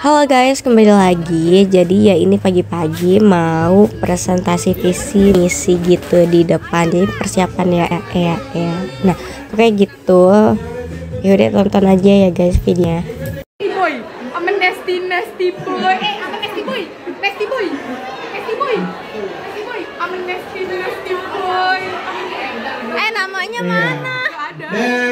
Halo guys, kembali lagi. Jadi ya ini pagi-pagi mau presentasi visi misi gitu di depan. Jadi persiapan ya ya ya. Nah, kayak gitu. Yaudah tonton aja ya guys videonya. boy, I'm a nasty nasty boy. Eh, I'm a nasty boy, nasty boy, nasty boy, nasty boy. I'm a nasty nasty boy. Eh namanya mana? Ada.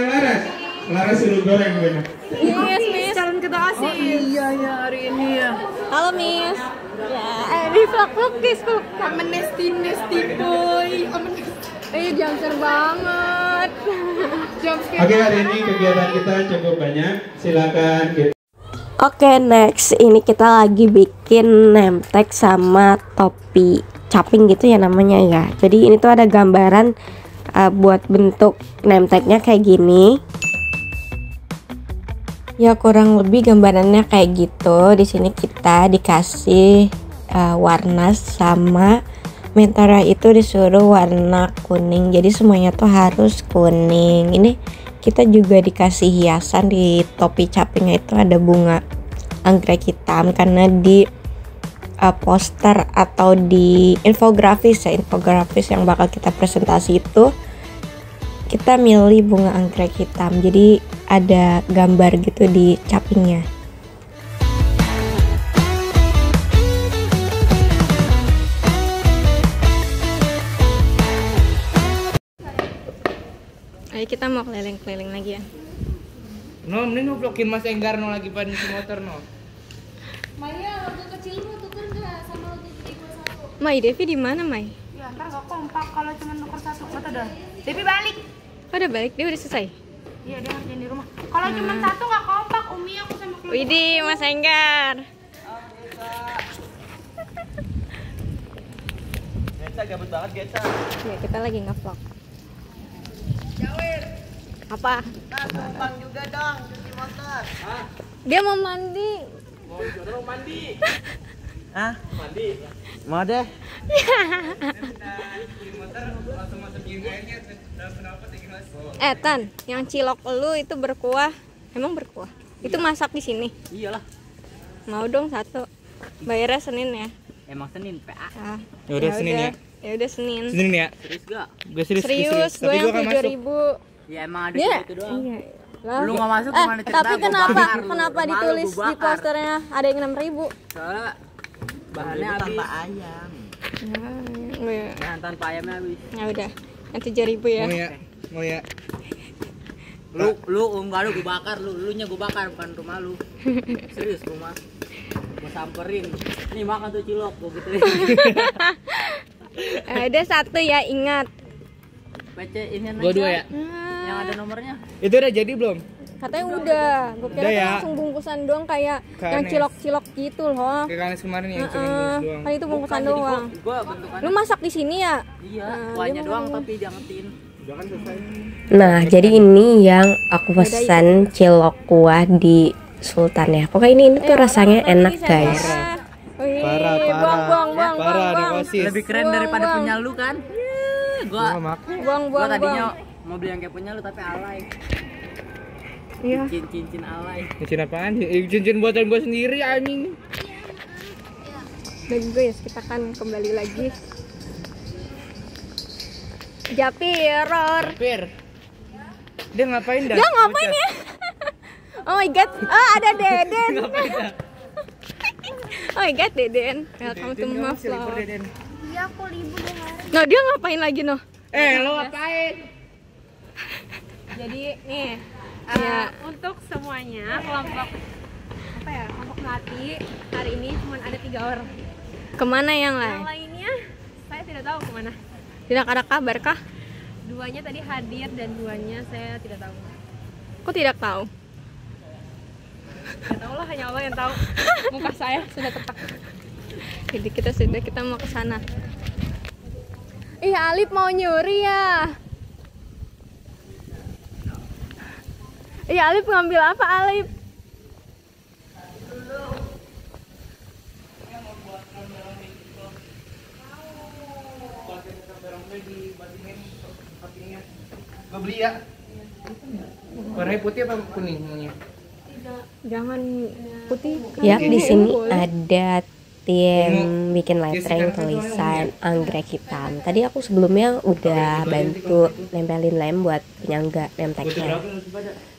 Laras, Laras goreng gue. Yes, Miss. Calon ketua asis. iya ya hari ini ya. Halo Miss. Ya, eh di vlog-vlog guys, vlog. I'm a nasty nasty boy. I'm a nasty. Eh, jamser banget. Jamser. Oke hari ini kegiatan kita cukup banyak. Silakan kita. Oke next ini kita lagi bikin name tag sama topi caping gitu ya namanya ya Jadi ini tuh ada gambaran uh, buat bentuk name tagnya kayak gini Ya kurang lebih gambarannya kayak gitu. Di sini kita dikasih uh, warna sama Mentara itu disuruh warna kuning. Jadi semuanya tuh harus kuning. Ini kita juga dikasih hiasan di topi capingnya itu ada bunga anggrek hitam. Karena di uh, poster atau di infografis ya infografis yang bakal kita presentasi itu kita milih bunga anggrek hitam. Jadi ada gambar gitu di capingnya Ayo kita mau keliling-keliling lagi ya. No, ini vlogin Mas Enggar no lagi pada nyuci motor no. Maya, waktu kecilmu tuker nggak sama waktu di kelas satu? Mai Devi di mana Mai? Ya, ntar gak kompak kalau cuma nuker satu kata dah. Devi balik. Oh, udah balik dia udah selesai. Iya, dia ngerjain di rumah. Kalau cuma satu nggak kompak, Umi aku sama keluarga. Widih, Mas Enggar. Geca gabut banget Geca. Ya, kita lagi nge-vlog. Apa? Nah, tumpang juga dong cuci motor. Hah? Dia mau mandi. Mau jodoh mandi. Hah? Mandi. Mau deh. ya. Eh, Tan, yang cilok lu itu berkuah. Emang berkuah? Itu masak di sini. Iyalah, Mau dong satu. Bayarnya Senin ya. emang Senin PA. Ah. Ya udah, Senin ya. Ya udah Senin. Senin ya. Serius gak? Gue serius. Serius, gue Tapi yang tujuh ribu. Ya emang ada Dia? gitu doang. Iya. Lah. Lu gak masuk Eh, gimana cerita? tapi kenapa kenapa ditulis di posternya ada yang enam ribu? Soalnya bahannya habis. ayam. Ya, Nah, tanpa ayamnya habis. ya udah, yang tujuh ribu ya. Mau ya. Mau ya. Lu lu enggak lu gua bakar lu, lu nya gua bakar bukan rumah lu. Serius rumah. Gua samperin. Nih makan tuh cilok gua gituin. Eh, ada satu ya ingat. PC ini Gue dua ya. Yang ada nomornya. Itu udah jadi belum? Katanya udah, gue kira Udah ya. langsung bungkusan doang kayak Kayak yang cilok-cilok gitu loh. Kayak kanis kemarin yang cuma Heeh, bungkus doang. kan itu bungkusan Bukan, jadi gua- doang. Gua bentukannya. Lu masak di sini ya? Iya, Nah, kuahnya doang mau- tapi diangetin. Nah, jadi ini yang aku pesan cilok kuah di Sultan ya. Pokoknya ini, ini tuh rasanya enak guys. Wih, Parah, buang, parah. buang, buang, Parah, buang, ada buang. osis. Lebih keren Buang, daripada buang. punya lu kan? Ya, gua Gua mak. Buang, gua buang, tadinya buang. mau beli yang kayak punya lu tapi alay. Iya. Cincin cincin alay. Cincin apaan? Eh, Cincin buatan gue sendiri anjing. Dan guys, kita akan kembali lagi. Japiror. Pir. Dia ngapain dah? Dia ngapain ya? Oh my god. Ah, ada Deden. oh my god, Deden. Welcome to my vlog. Iya, aku libur hari. Nah, dia ngapain lagi noh? Eh, lo ngapain? Jadi nih, Eh, ya untuk semuanya kelompok apa ya kelompok melati hari ini cuma ada tiga orang ke mana yang yang lain? lainnya saya tidak tahu ke mana Tidak ada kabar kah? duanya tadi hadir dan duanya saya tidak tahu Kok tidak tahu? tidak tahu lah hanya Allah yang tahu muka saya sudah tepat Jadi kita sudah kita mau ke sana. Ih, Alif mau nyuri ya. Ih, Alif ngambil apa, Alif? Gue beli ya. Warnanya putih apa kuning maunya? Jangan putih. Ya di sini ada tim bikin lettering tulisan anggrek hitam. Tadi aku sebelumnya udah bantu nempelin lem buat penyangga name tag-nya.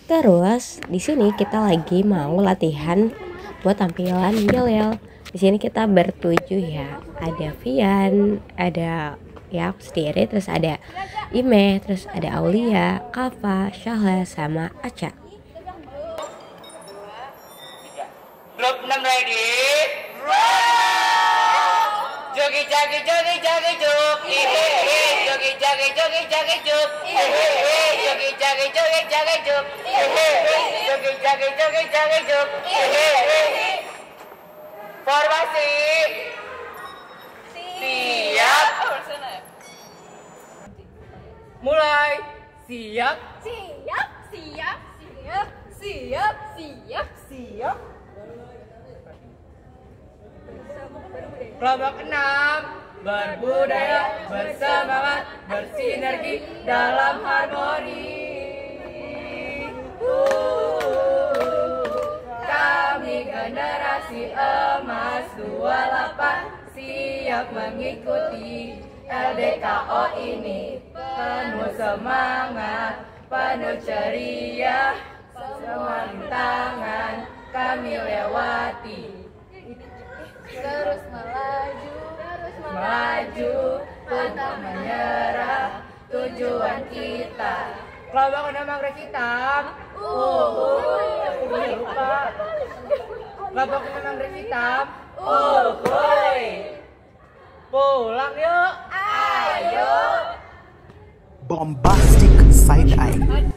Terus di sini kita lagi mau latihan buat tampilan yel-yel. Di sini kita bertujuh ya. Ada Vian, ada ya aku sendiri, terus ada Ime, terus ada Aulia, Kava, Syahla, sama Aca. Grup 6 ready? Jagi jogi jagi juk. Ihe he jogi jogi jagi juk. Ihe he jogi jogi jagi juk. Ihe he jogi jogi jagi juk. Ihe he. Formasi. Siap. Mulai. Siap. Siap, siap, siap, siap, siap, siap. Kelompok enam berbudaya, bersemangat, bersinergi dalam harmoni. Uh, Kami generasi emas 28 siap mengikuti LDKO ini penuh semangat, penuh ceria, semua rintangan kami lewati maju pantang menyerah tujuan kita. Kelompok enam anggrek hitam uhuy. lupa. Kelompok enam anggrek hitam uhuy. Pulang yuk. Ayo. Bombastic side eye.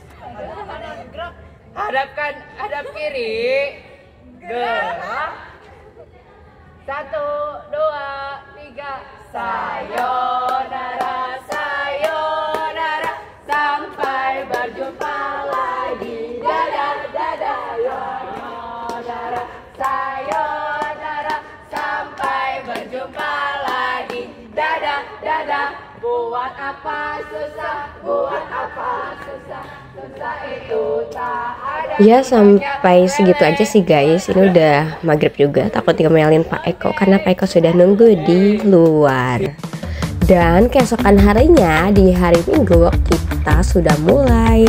hadapkan hadap kiri. Gerak. Satu sayonara sayonara sampai berjumpa lagi. Dadah dadah sayonara sayonara sampai berjumpa lagi. Dadah dadah buat apa susah buat apa susah susah itu tak Ya sampai segitu aja sih guys. Ini udah maghrib juga. Takut diomelin Pak Eko Karena Pak Eko sudah nunggu di luar. Dan keesokan harinya Di hari Minggu Kita sudah mulai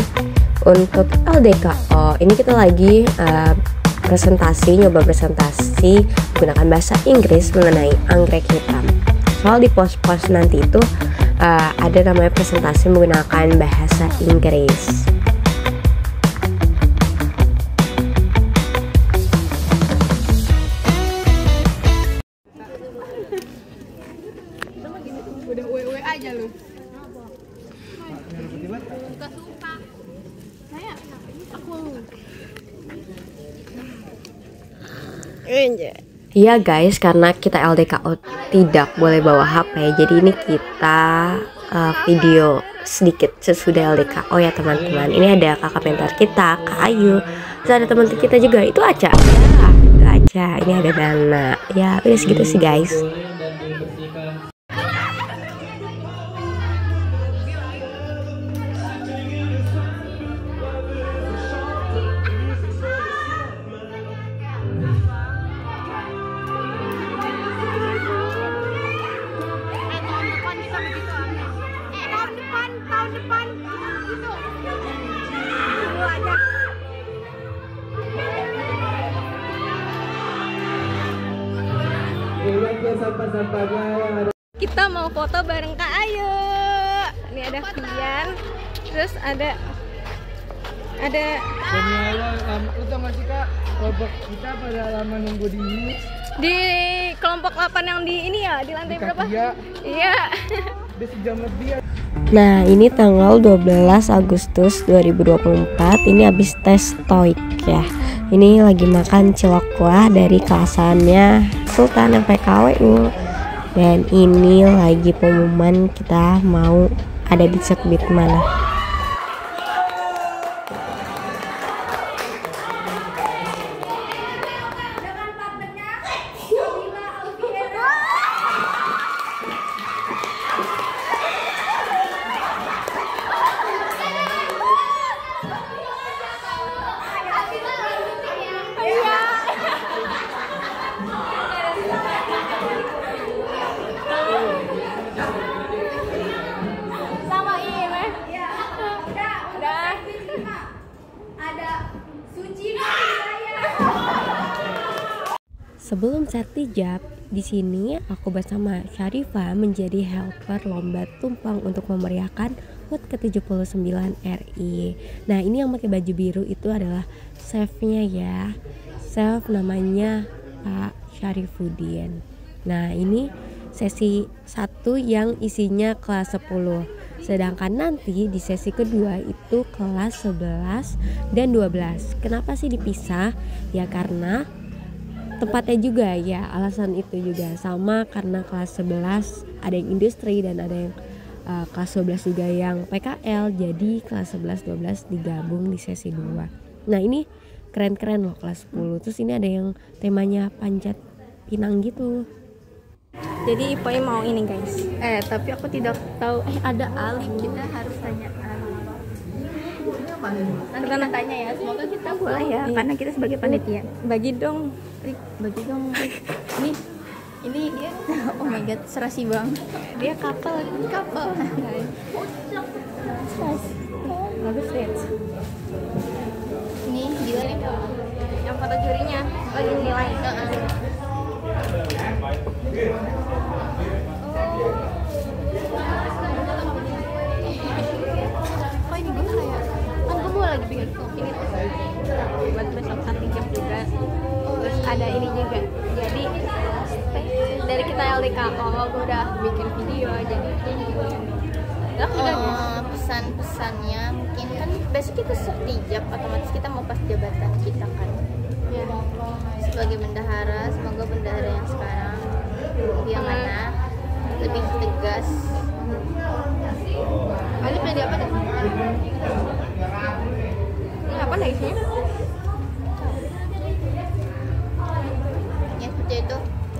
Untuk LDKO Ini kita lagi eh, presentasi Nyoba presentasi Menggunakan bahasa Inggris Mengenai anggrek hitam. Soal di pos-pos nanti itu eh, Ada namanya presentasi menggunakan bahasa Inggris Iya guys, karena kita LDKO tidak boleh bawa HP, jadi ini kita uh, video sedikit sesudah LDKO ya teman-teman. Ini ada kakak mentor kita, Kak Ayu, terus ada teman kita juga, itu Aca. Ya, itu Aca, ini ada Dana. Ya udah segitu sih guys. Sampah-sampahnya yang ada Kita mau foto bareng Kak Ayu. Ini ada Vian. Terus ada ada lu tau gak sih kak? Kelompok kita pada lama nunggu di ini di kelompok 8 yang di ini ya, di lantai Di berapa? Katia. Iya. Udah sejam lebih ya Nah ini tanggal 12 Agustus 2024 Ini habis tes TOEIC ya Ini lagi makan cilok kuah dari kelasannya Sultan FPKWU Dan ini lagi pengumuman kita mau ada di sirkuit mana sebelum sertijab, di sini aku bersama Syarifah menjadi helper lomba tumpang untuk memeriahkan HUT ke-79 RI. Nah, ini yang pakai baju biru itu adalah chefnya ya. Chef namanya Pak Syarifuddin. Nah, ini sesi satu yang isinya kelas 10. Sedangkan nanti di sesi kedua itu kelas 11 dan 12. Kenapa sih dipisah? Ya karena tempatnya juga ya alasan itu juga sama karena kelas 11 ada yang industri dan ada yang uh, kelas 12 juga yang PKL jadi kelas 11 12 digabung di sesi 2 nah ini keren-keren loh kelas 10 terus ini ada yang temanya panjat pinang gitu Jadi Ipoi mau ini guys. Eh tapi aku tidak tahu. Eh ada Alif kita harus tanya Alif. Nanti kita tanya ya. Semoga kita boleh ya. Karena kita sebagai panitia. bagi dong Rik, bagi dong. Rik. Ini ini dia. Oh my god, serasi bang. Dia couple, couple. bagus deh Ini gila nih. yang foto jurinya lagi nilai Oh ini gue kayak kan kamu lagi bikin ini tuh buat besok satu jam juga terus ada ini juga jadi kita LDKO gue udah bikin video jadi? Oh, pesan-pesannya mungkin kan besok kita sertijab otomatis kita mau pas jabatan kita kan ya. sebagai bendahara semoga bendahara yang sekarang yang mana lebih tegas Alif jadi apa deh? Ini apa nih isinya? ya seperti itu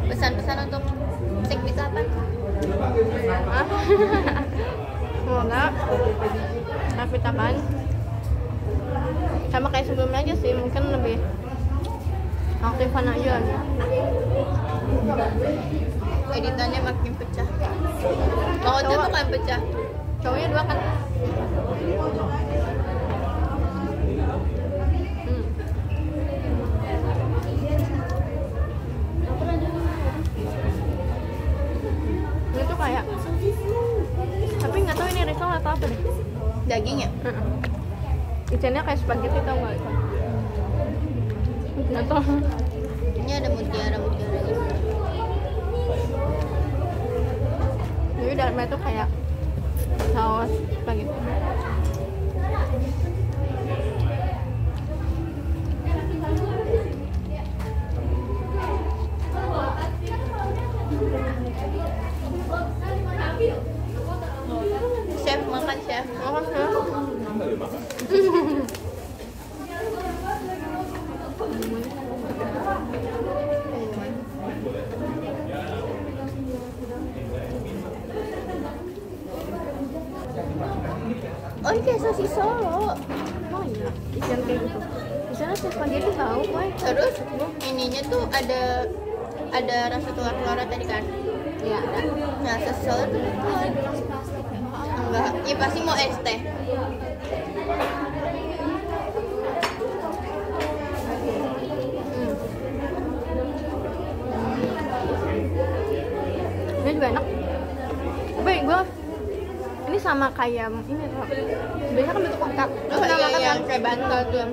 pesan-pesan untuk cek itu apa. Semoga. Rafitakan sama kayak sebelumnya aja sih mungkin lebih aktifan aja editannya makin pecah. Kalau itu bukan pecah. Cowoknya dua kan apa deh? Daging ya ikannya kayak spaghetti tau nggak? Nggak tahu. Ini ada mutiara mutiara gitu jadi dalamnya tuh kayak saus spaghetti chef makan chef oh ini kayak sosis solo. Oh iya. Ikan kayak gitu di sana sih spaghetti tahu boy terus ininya tuh ada ada rasa telur telur tadi kan? Ya nah sosis solo tuh enggak. Ya pasti mau es teh ini juga enak. Tapi gue ini sama kayak ini tuh biasanya kan bentuk kotak. Oh pernah iya makan iya kan? kayak bantal tuh.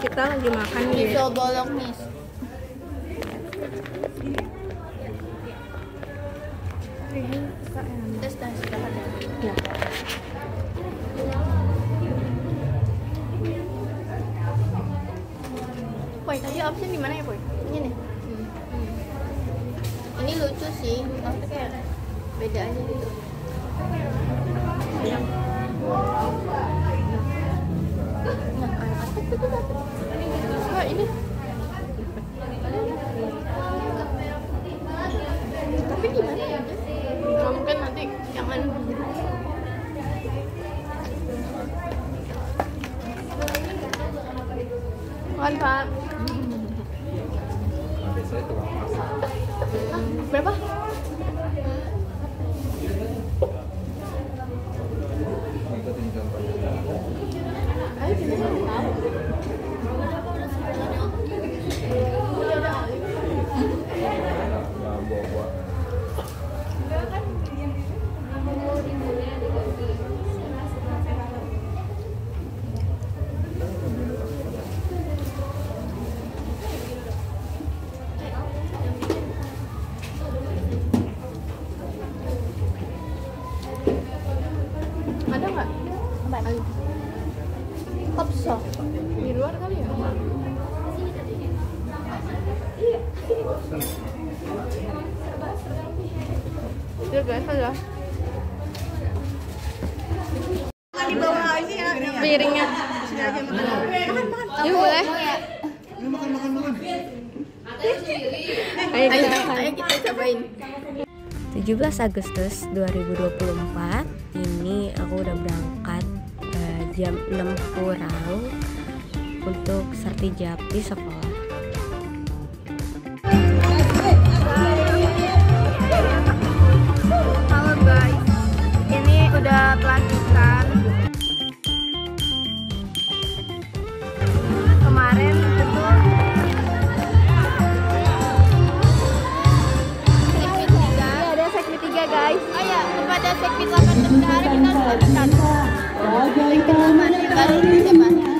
Kita lagi makan di Risol bolognese tes tes tahan ya. Option di mana ya, Boy? ini nih. Ini lucu sih. Maksudnya kayak beda aja gitu. Wah, Piringnya. Yuk boleh. Ayo kita makan. Ayo kita cobain. 17 Agustus 2024 ini aku udah berangkat eh, jam 6 kurang untuk sertijab di sekolah tiga guys. Oh ya, kepada segmen 8 hari kita harus lanjutkan. Baru siapa?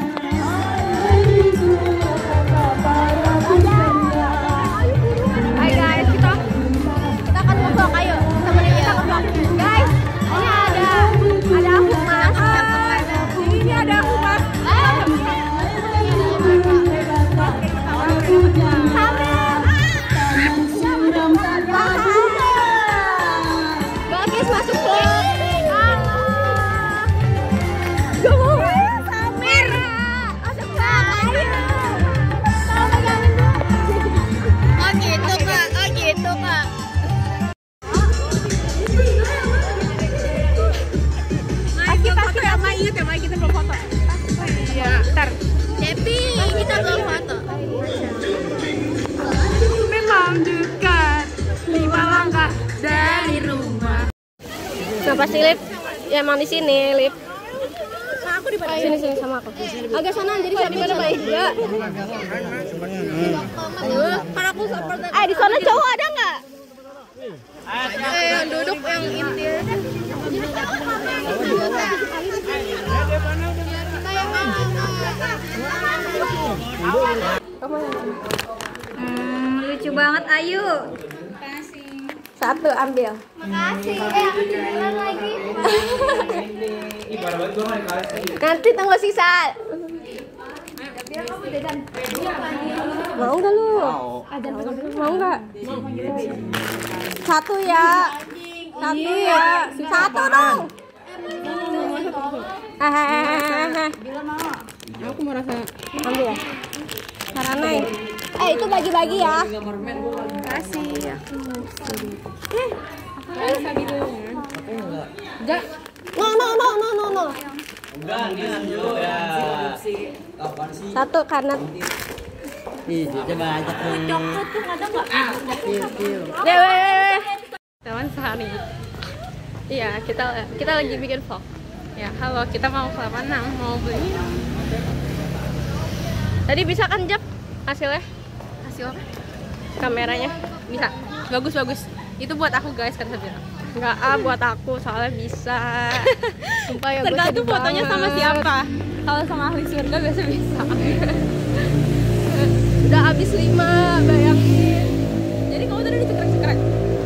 Sini Lip. aku di mana? Sini sini sama aku. Agak sana jadi siapa di mana baik? Ya. Kan aku seperti Eh di sana cowok ada nggak? eh, yang duduk yang inti aja. Hmm, lucu banget Ayu. Satu ambil. Makasih. Eh, lagi. Nanti tunggu sisa. Mau nggak lu? Mau nggak? Satu ya. Satu ya. Satu dong. Hahaha. Aku mau rasa ambil ya. Saranai. Eh itu bagi-bagi ya. Kasih. Enggak. No no no no no no. Satu karena weh. teman sehari iya kita kita lagi bikin vlog ya halo kita mau ke 86 mau beli tadi bisa kan Jap hasilnya hasil apa kameranya. Bisa. Bagus bagus. Itu buat aku guys kata Sabira Enggak ah buat aku soalnya bisa. Sumpah ya, tergantung fotonya sama siapa. Kalau sama ahli surga biasa bisa. Udah habis lima, bayangin. jadi kamu tadi dicekrek-cekrek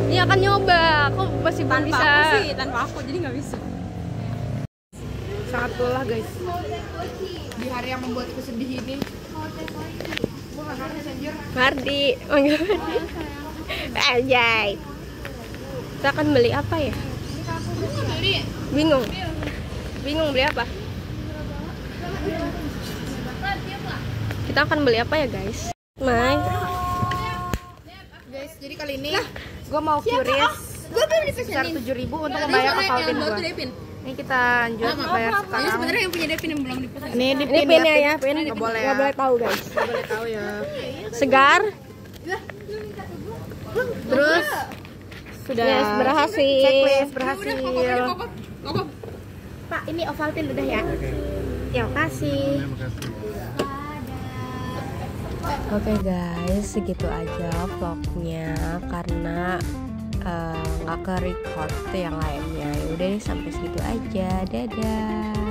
Iya kan nyoba, aku masih belum tanpa bisa. aku sih tanpa aku jadi nggak bisa. Sangat lelah guys. Di hari yang membuatku sedih ini. Mardi, manggil Mardi. Anjay. Kita akan beli apa ya? Bingung. Bingung beli apa? Kita akan beli apa ya guys? Mai. Guys, jadi kali ini Gue mau curious gue belum sebesar dipesenin. 7000 untuk membayar Yang gue. Ini kita lanjut bayar Ini sekarang. sebenarnya yang punya Devin yang belum dipesenin. Ini di ini pinnya ya, pin. Nggak boleh, nggak boleh tahu guys. Nggak boleh tahu ya. Segar. Terus Sudah. Yes, berhasil. Checklist berhasil. kokop, kokop. Pak, ini Ovaltine udah ya. Ya, kasih. Oke guys, segitu aja vlognya karena eh, nggak ke record yang lainnya. Ya udah deh, sampai segitu aja. Dadah.